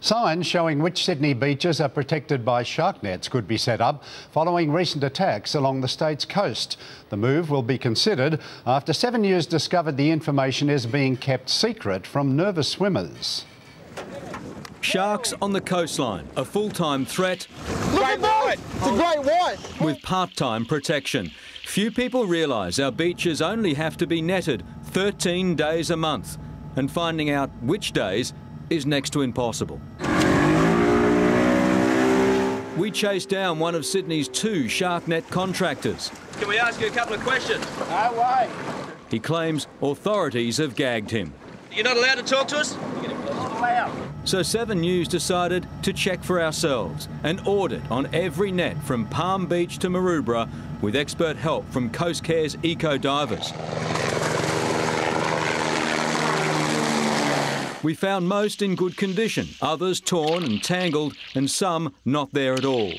Signs showing which Sydney beaches are protected by shark nets could be set up following recent attacks along the state's coast. The move will be considered after Seven News discovered the information is being kept secret from nervous swimmers. Sharks on the coastline, a full-time threat. Look at that! It's a great white! With part-time protection. Few people realise our beaches only have to be netted 13 days a month. And finding out which days is next to impossible. We chased down one of Sydney's two shark net contractors. Can we ask you a couple of questions? No way. He claims authorities have gagged him. You're not allowed to talk to us? So 7 News decided to check for ourselves and audit on every net from Palm Beach to Maroubra with expert help from Coastcare's eco divers. We found most in good condition, others torn and tangled, and some not there at all.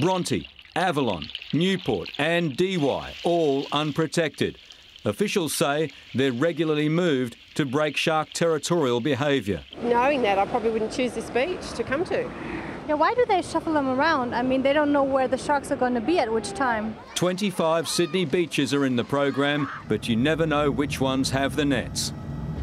Bronte, Avalon, Newport, and Dee Why, all unprotected. Officials say they're regularly moved to break shark territorial behaviour. Knowing that, I probably wouldn't choose this beach to come to. Yeah, why do they shuffle them around? I mean, they don't know where the sharks are going to be at which time. 25 Sydney beaches are in the program, but you never know which ones have the nets.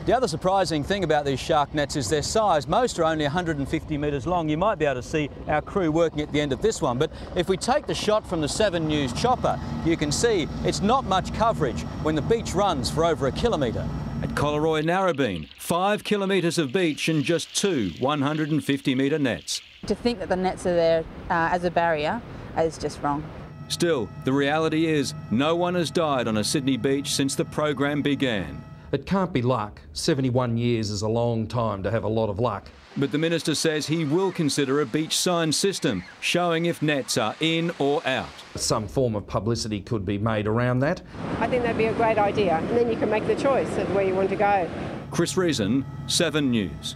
The other surprising thing about these shark nets is their size. Most are only 150 metres long. You might be able to see our crew working at the end of this one. But if we take the shot from the 7 News chopper, you can see it's not much coverage when the beach runs for over a kilometre. At Collaroy Narrabeen, five kilometres of beach and just two 150 metre nets. To think that the nets are there uh, as a barrier is just wrong. Still, the reality is no one has died on a Sydney beach since the program began. It can't be luck. 71 years is a long time to have a lot of luck. But the Minister says he will consider a beach sign system showing if nets are in or out. Some form of publicity could be made around that. I think that'd be a great idea, and then you can make the choice of where you want to go. Chris Reason, 7 News.